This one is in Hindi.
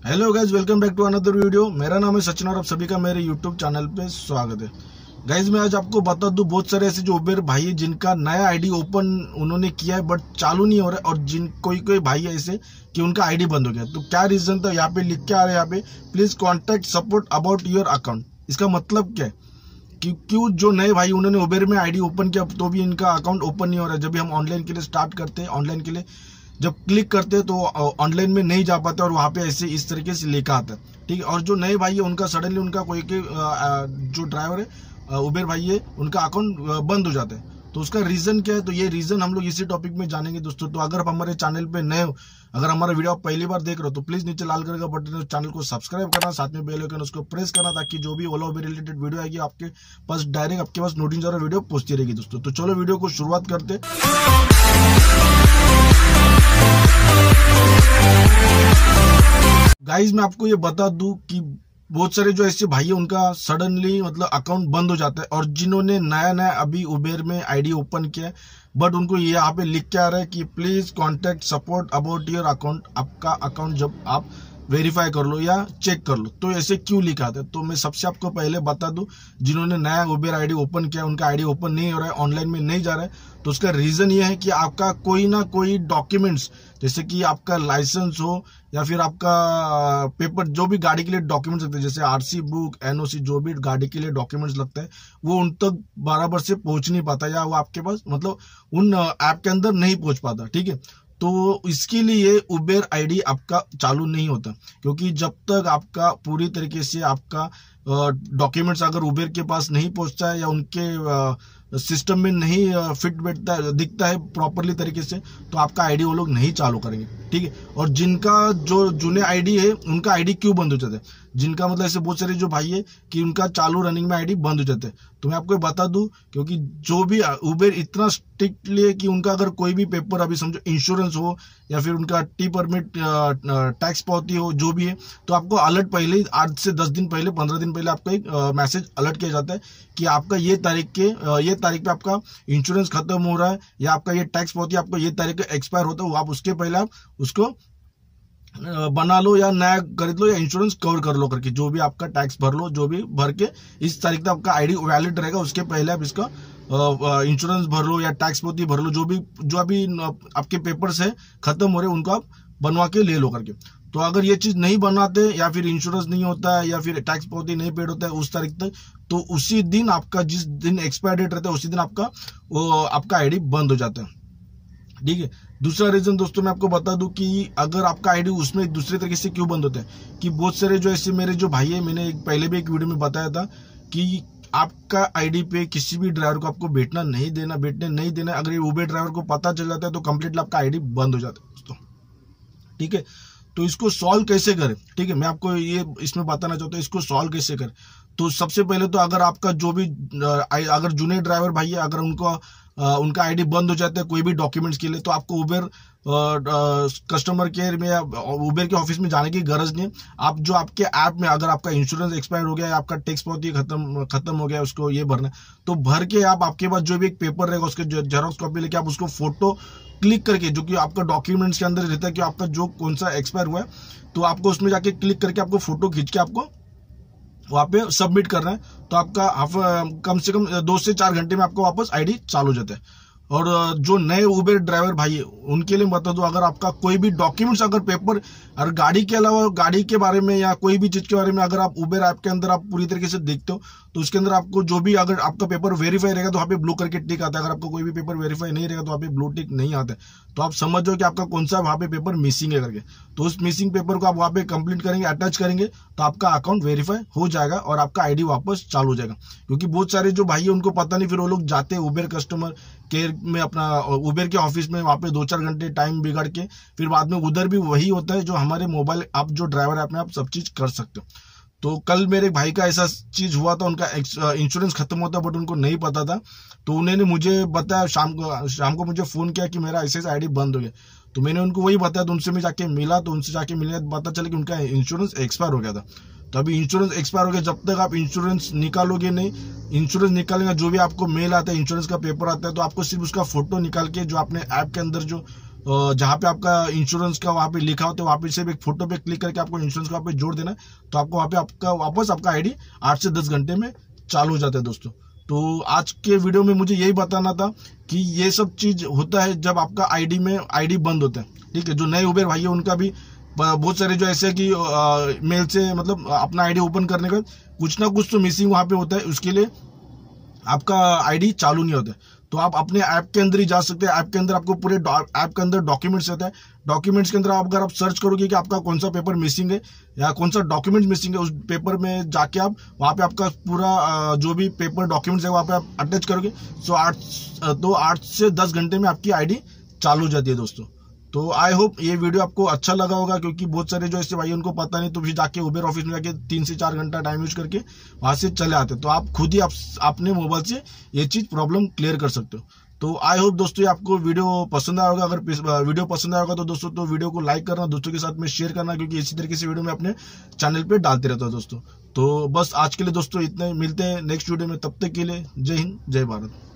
Hello guys welcome back to another video मेरा नाम है सचिन और आप सभी का मेरे यूट्यूब चैनल पे स्वागत है। गाइज़ मैं आज आपको बता दूँ, बहुत सारे ऐसे जो उबेर भाई है जिनका नया आईडी ओपन उन्होंने किया है बट चालू नहीं हो रहा है, और जिन कोई कोई भाई है ऐसे कि उनका आईडी बंद हो गया। तो क्या रीजन था? यहाँ पे लिख के आ रहा यहाँ पे please contact support about your account इसका मतलब क्या है? कि क्यों जो नए भाई उन्होंने उबेर में आईडी ओपन किया तो भी इनका अकाउंट ओपन नहीं हो रहा है। जब भी हम ऑनलाइन के लिए स्टार्ट करते हैं ऑनलाइन के लिए जब क्लिक करते तो ऑनलाइन में नहीं जा पाते और वहाँ पे ऐसे इस तरीके से लेकर आता है। ठीक है? और जो नए भाई है, उनका सडनली उनका कोई के जो ड्राइवर है उबेर भाई है, उनका अकाउंट बंद हो जाता है। तो उसका रीजन क्या है? तो ये रीजन हम लोग इसी टॉपिक में जानेंगे दोस्तों। तो अगर आप हमारे चैनल पे नए हो, अगर हमारा वीडियो आप पहली बार देख रहे हो तो प्लीज़ नीचे लाल कलर का बटन चैनल को सब्सक्राइब करना, साथ में बेल आइकन उसको प्रेस करना, ताकि जो भी ओला उबेर रिलेटेड वीडियो आएगी, आपके पास डायरेक्ट आपके पास नोटिफिकेशन वीडियो पहुँचती रहेगी दोस्तों। तो चलो वीडियो को शुरुआत करते गाइज़ मैं आपको ये बता दू कि बहुत सारे जो ऐसे भाई है, उनका सडनली मतलब अकाउंट बंद हो जाता है और जिन्होंने नया नया अभी उबेर में आईडी ओपन किया है बट उनको ये यहाँ पे लिख के आ रहा है कि please contact support about your account आपका अकाउंट जब आप वेरीफाई कर लो या चेक कर लो। तो ऐसे क्यों लिखा था? तो मैं सबसे आपको पहले बता दूँ, जिन्होंने नया उबेर आईडी ओपन किया, उनका आईडी ओपन नहीं हो रहा है ऑनलाइन में नहीं जा रहा है तो उसका रीजन ये है कि आपका कोई ना कोई डॉक्यूमेंट्स जैसे कि आपका लाइसेंस हो, या फिर आपका पेपर जो भी गाड़ी के लिए डॉक्यूमेंट्स लगते हैं, जैसे आरसी बुक एनओसी जो भी गाड़ी के लिए डॉक्यूमेंट्स लगता है, वो उन तक बराबर से पहुँच नहीं पाता, या वो आपके पास मतलब उन ऐप के अंदर नहीं पहुँच पाता, ठीक है? तो इसके लिए उबेर आईडी आपका चालू नहीं होता, क्योंकि जब तक आपका पूरी तरीके से आपका डॉक्यूमेंट्स अगर उबेर के पास नहीं पहुँचता है या उनके सिस्टम में नहीं फिट बैठता, दिखता है प्रॉपरली तरीके से तो आपका आईडी वो लोग नहीं चालू करेंगे। ठीक है? और जिनका जो जूने आईडी है, उनका आईडी क्यों बंद हो जाता है? जिनका मतलब ऐसे बहुत सारे जो भाई है कि उनका चालू रनिंग में आईडी बंद हो जाते हैं। तो मैं आपको बता दूँ, क्योंकि जो भी उबेर इतना स्ट्रिक्टली है कि उनका अगर कोई भी पेपर अभी समझो इंश्योरेंस हो, या फिर उनका टी परमिट टैक्स पावती हो, जो भी है तो आपको अलर्ट पहले ही, आठ से दस दिन पहले, पंद्रह दिन पहले आपको एक मैसेज अलर्ट किया जाता है कि आपका ये तारीख के ये तारीख पे आपका इंश्योरेंस खत्म हो रहा है, या आपका ये टैक्स पावती आपको ये तारीख एक्सपायर होता है, वो आप उसके पहले आप उसको बना लो या नया खरीद लो या इंश्योरेंस कवर कर लो करके, जो भी आपका टैक्स भर लो, जो भी भर के, इस तारीख तक आपका आईडी वैलिड रहेगा, उसके पहले आप इसका इंश्योरेंस भर लो या टैक्स पोती भर लो, जो भी, जो अभी आपके पेपर्स है, खत्म हो रहे उनको आप बनवा के ले लो करके। तो अगर ये चीज़ नहीं बनाते, या फिर इंश्योरेंस नहीं होता है, या फिर टैक्स पोती नहीं पेड होता है, उस तारीख तक तो उसी दिन आपका जिस दिन एक्सपायर डेट रहता है, उसी दिन आपका, वो, आपका आईडी बंद हो जाता है। ठीक है? दूसरा रीजन दोस्तों मैं आपको बता दूँ कि अगर आपका आईडी उसमें दूसरे तरीके से क्यों बंद होता है, कि बहुत सारे जो ऐसे मेरे जो भाई है, मैंने पहले भी एक वीडियो में बताया था कि आपका आईडी पे किसी भी ड्राइवर को आपको बैठना नहीं देना, बैठने नहीं देना। अगर ये उबेर ड्राइवर को पता चल जाता है तो कंप्लीटली आपका आईडी बंद हो जाता है दोस्तों। ठीक है? तो इसको सॉल्व कैसे करें? ठीक है, मैं आपको ये इसमें बताना चाहता हूँ, इसको सॉल्व कैसे करें? तो सबसे पहले तो अगर आपका जो भी अगर जूनियर ड्राइवर भाई है, अगर उनको उनका आईडी बंद हो जाता है कोई भी डॉक्यूमेंट्स के लिए तो आपको उबेर कस्टमर केयर में या उबेर के ऑफ़िस में जाने की गरज नहीं। आप जो आपके ऐप में अगर आपका इंश्योरेंस एक्सपायर हो गया आपका टैक्स पावती खत्म खत्म हो गया, उसको ये भरना तो भर के आप, आपके पास जो भी एक पेपर रहेगा, उसके जेरोक्स कॉपी लेके आप उसको फ़ोटो क्लिक करके, जो कि आपका डॉक्यूमेंट्स के अंदर रहता है कि आपका जो कौन सा एक्सपायर हुआ है तो आपको उसमें जाके क्लिक करके आपको फ़ोटो खींच के आपको वहाँ पे सबमिट कर रहे हैं तो आपका हाफ़ कम से कम दो से चार घंटे में आपको वापस आईडी चालू हो जाता है। और जो नए उबेर ड्राइवर भाई है उनके लिए बता दो, अगर आपका कोई भी डॉक्यूमेंट्स अगर पेपर अगर गाड़ी के अलावा, गाड़ी के बारे में या कोई भी चीज़ के बारे में अगर आप उबेर ऐप के अंदर आप पूरी तरीके से देखते हो तो उसके अंदर आपको जो भी अगर आपका पेपर वेरीफाई रहेगा तो वहाँ पे ब्लू करके टिक आता है। अगर आपको कोई भी पेपर वेरीफाई नहीं रहेगा तो वहाँ पे ब्लू टिक नहीं आता है। तो आप समझ जाओ कि आपका कौन सा वहाँ पे पेपर मिसिंग है करके। तो उस मिसिंग पेपर को आप वहाँ पे कंप्लीट करेंगे अटैच करेंगे तो आपका अकाउंट वेरीफाई हो जाएगा और आपका आईडी वापस चालू हो जाएगा। क्योंकि बहुत सारे जो भाई है, उनको पता नहीं, फिर वो लोग जाते हैं उबेर कस्टमर केयर में अपना उबेर के ऑफ़िस में वहाँ पे दो चार घंटे टाइम बिगड़ के, फिर बाद में उधर भी वही होता है जो हमारे मोबाइल आप जो ड्राइवर ऐप में आप सब चीज़ कर सकते हो। तो कल मेरे भाई का ऐसा चीज़ हुआ था, उनका इंश्योरेंस खत्म होता बट उनको नहीं पता था। तो उन्होंने मुझे बताया, शाम को शाम को मुझे फ़ोन किया कि मेरा ऐसे आईडी बंद हो गया। तो मैंने उनको वही बताया तो उनसे मैं जाके मिला तो उनसे जाके मिलने पता चला कि उनका इंश्योरेंस एक्सपायर हो गया था। तो अभी इंश्योरेंस एक्सपायर हो गया जब तक आप इंश्योरेंस निकालोगे नहीं इंश्योरेंस निकालेंगे, जो भी आपको मेल आता है इंश्योरेंस का पेपर आता है तो आपको सिर्फ़ उसका फ़ोटो निकाल के जो आपने ऐप के अंदर जो जहाँ पे आपका इंश्योरेंस का वहाँ पे लिखा होता है वहाँ पे सिर्फ़ एक फ़ोटो पे क्लिक करके आपको इंश्योरेंस का वहाँ पे जोड़ देना तो आपको वहाँ पे आपका, वापस आपका आईडी आठ से दस घंटे में चालू हो जाता है दोस्तों। तो आज के वीडियो में मुझे यही बताना था कि ये सब चीज़ होता है जब आपका आईडी में आईडी बंद होता है। ठीक है, जो नए उबेर भाई है, उनका भी बहुत सारे जो ऐसे कि मेल से मतलब अपना आईडी ओपन करने का कुछ ना कुछ तो मिसिंग वहाँ पे होता है। उसके लिए आपका आईडी चालू नहीं होता तो आप अपने ऐप के अंदर ही जा सकते हैं। ऐप के अंदर आपको पूरे ऐप के अंदर डॉक्यूमेंट्स रहता है। डॉक्यूमेंट्स के अंदर आप अगर आप सर्च करोगे कि आपका कौन सा पेपर मिसिंग है या कौन सा डॉक्यूमेंट मिसिंग है, उस पेपर में जाके आप वहाँ पे आपका पूरा जो भी पेपर डॉक्यूमेंट्स है वहाँ पे आप अटैच करोगे। सो आठ तो आठ से दस घंटे में आपकी आईडी चालू हो जाती है दोस्तों। तो आई होप ये वीडियो आपको अच्छा लगा होगा, क्योंकि बहुत सारे जो ऐसे भाई उनको पता नहीं तो फिर जाके उबेर ऑफ़िस में जाके तीन से चार घंटा टाइम यूज़ करके वहाँ से चले आते तो आप खुद ही आप, अपने मोबाइल से ये चीज़ प्रॉब्लम क्लियर कर सकते हो। तो आई होप दोस्तों आपको वीडियो पसंद आएगा अगर वीडियो पसंद आएगा तो दोस्तों तो वीडियो को लाइक करना, दोस्तों के साथ में शेयर करना, क्योंकि इसी तरीके से वीडियो में अपने चैनल पे डालते रहता हूँ दोस्तों। तो बस आज के लिए दोस्तों इतने मिलते हैं नेक्स्ट वीडियो में। तब तक के लिए जय हिंद, जय भारत।